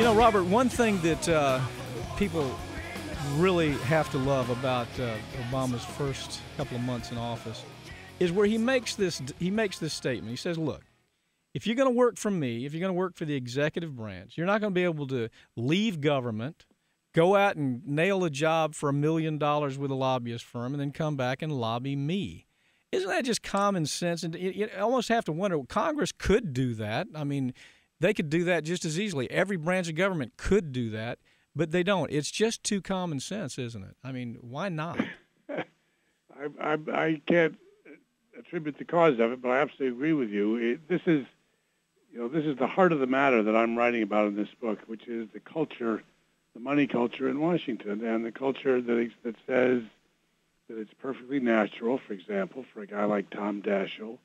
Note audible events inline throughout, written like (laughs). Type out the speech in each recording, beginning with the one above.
You know, Robert, one thing that uh, people really have to love about uh, Obama's first couple of months in office is where he makes this he makes this statement. He says, "Look, if you're going to work for me, if you're going to work for the executive branch, you're not going to be able to leave government, go out and nail a job for a million dollars with a lobbyist firm, and then come back and lobby me." Isn't that just common sense? And you almost have to wonder, Congress could do that. I mean, they could do that just as easily. Every branch of government could do that, but they don't. It's just too common sense, isn't it? I mean, why not? (laughs) I, I, I can't attribute the cause of it, but I absolutely agree with you. It, this is, you know, this is the heart of the matter that I'm writing about in this book, which is the culture, the money culture in Washington, and the culture that that says that it's perfectly natural, for example, for a guy like Tom Daschle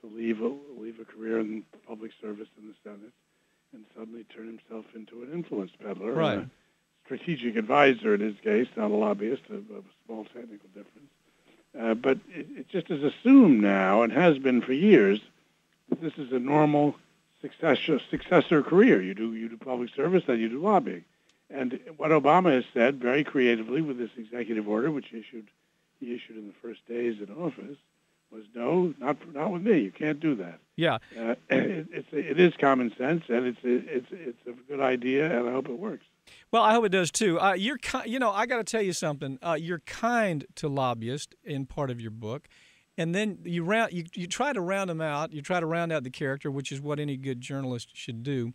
to leave a, leave a career in public service in the Senate and suddenly turn himself into an influence peddler, right. a strategic advisor in his case, not a lobbyist, a, a small technical difference. Uh, but it, it just is assumed now, and has been for years, that this is a normal successor, successor career. You do you do public service, then you do lobbying. And what Obama has said very creatively with this executive order, which issued he issued in the first days in office, was no, not not with me. You can't do that. Yeah, uh, (clears throat) it, it's it is common sense, and it's it's it's a good idea, and I hope it works. Well, I hope it does too. Uh, you're ki- you know I got to tell you something. Uh, you're kind to lobbyists in part of your book, and then you round you you try to round them out. You try to round out the character, which is what any good journalist should do.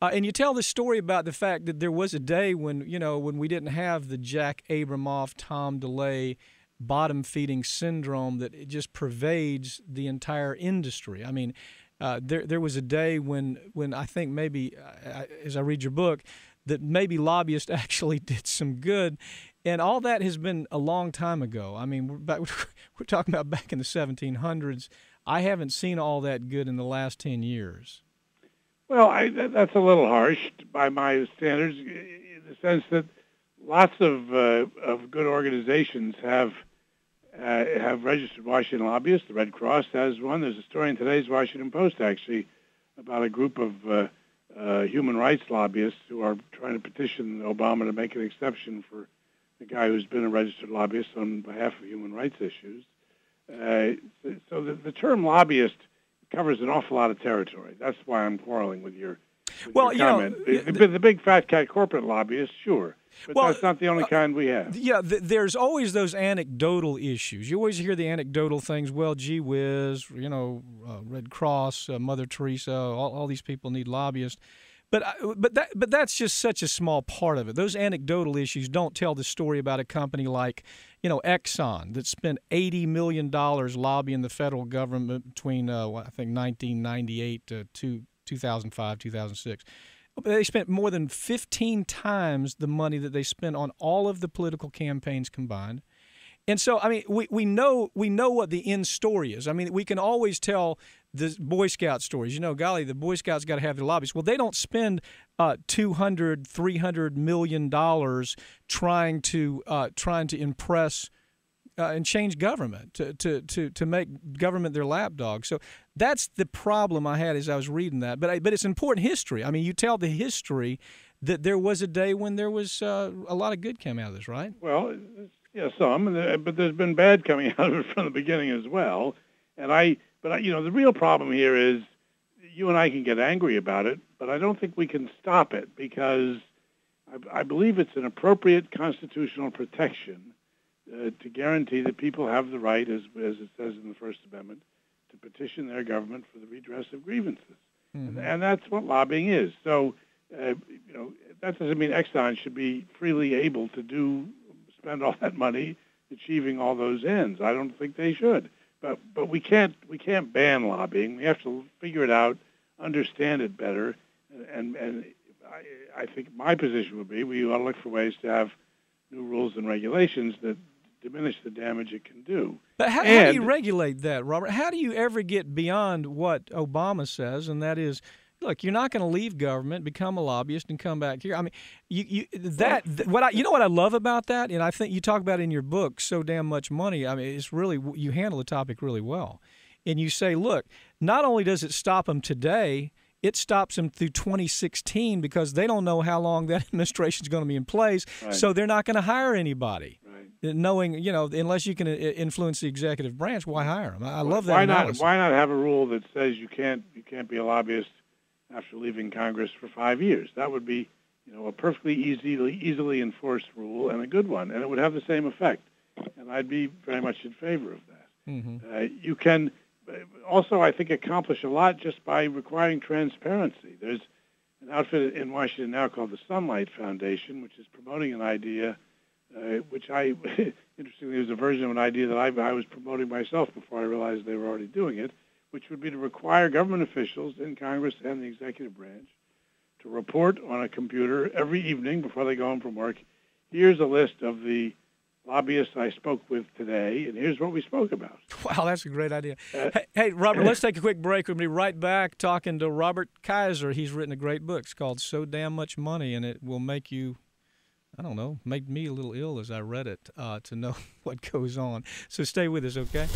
Uh, and you tell the story about the fact that there was a day when you know when we didn't have the Jack Abramoff, Tom DeLay bottom feeding syndrome that it just pervades the entire industry. I mean, uh, there there was a day when when I think maybe uh, as I read your book that maybe lobbyists (laughs) actually did some good, and all that has been a long time ago. I mean, we're, back, (laughs) we're talking about back in the 1700s. I haven't seen all that good in the last 10 years. Well, I, that's a little harsh by my standards, in the sense that lots of uh, of good organizations have uh, have registered Washington lobbyists. The Red Cross has one. There's a story in today's Washington Post, actually, about a group of uh, uh, human rights lobbyists who are trying to petition Obama to make an exception for the guy who's been a registered lobbyist on behalf of human rights issues. Uh, so the, the term lobbyist covers an awful lot of territory. That's why I'm quarreling with your, well. You know, the, the, the, big fat cat corporate lobbyists, sure. But well, that's not the only uh, kind we have. Yeah, th- there's always those anecdotal issues. You always hear the anecdotal things. Well, gee whiz, you know, uh, Red Cross, uh, Mother Teresa, all, all these people need lobbyists. But but that but that's just such a small part of it. Those anecdotal issues don't tell the story about a company like, you know, Exxon that spent eighty million dollars lobbying the federal government between uh, I think 1998 to two, 2005 2006 they spent more than 15 times the money that they spent on all of the political campaigns combined. And so, I mean, we, we know we know what the end story is. I mean, we can always tell the Boy Scout stories. You know, golly, the Boy Scouts got to have their lobbies. Well, they don't spend uh, 200, 300 million dollars trying to uh, trying to impress uh, and change government to, to, to, to make government their lapdog. So that's the problem I had as I was reading that. But I, but it's important history. I mean, you tell the history that there was a day when there was uh, a lot of good came out of this, right? Well, yeah, some, but there's been bad coming (laughs) out of it from the beginning as well. And I, but I, you know, the real problem here is you and I can get angry about it, but I don't think we can stop it because I, I believe it's an appropriate constitutional protection uh, to guarantee that people have the right, as, as it says in the First Amendment, to petition their government for the redress of grievances. Mm-hmm. And, and, that's what lobbying is. So, uh, you know, that doesn't mean Exxon should be freely able to do, spend all (laughs) that money achieving all those ends. I don't think they should. But, but we can't we can't ban lobbying. We have to figure it out, understand it better, and and I, I think my position would be we ought to look for ways to have new rules and regulations that diminish the damage it can do. But how, and, how, do you regulate that, Robert? How do you ever get beyond what Obama says, and that is, look, you're not going to leave government, become a lobbyist, and come back here. I mean, you, you that what I, you know what I love about that, and I think you talk about in your book so damn much money. I mean, it's really you handle the topic really well, and you say, look, not only does it stop them today it stops them through 2016 because they don't know how long that (laughs) administration is going to be in place. Right. So they're not going to hire anybody. Knowing, you know, unless you can uh, influence the executive branch, why hire them? I love that. Why analysis. not? Why not have a rule that says you can't you can't be a lobbyist after leaving Congress for five years? That would be, you know, a perfectly easily easily enforced rule and a good one, and it would have the same effect. And I'd be very much in favor of that. Mhm. Uh, you can uh, also, I think, accomplish a lot just by requiring transparency. There's an outfit in Washington now called the Sunlight Foundation, which is promoting an idea, uh, which I, (laughs) interestingly, was a version of an idea that I, I was promoting myself before I realized they were already doing it, which would be to require government officials in Congress and the executive branch to report on a computer every evening before they go home from work. Here's a list of the lobbyists I spoke with today, and here's what we spoke about. (laughs) Wow, that's a great idea. Uh, hey, hey, Robert, let's (laughs) take a quick break. We'll be right back talking to Robert Kaiser. He's written a great book. It's called So Damn Much Money, and it will make you, I don't know, made me a little ill as I read it uh, to know (laughs) what goes on. So stay with us, okay?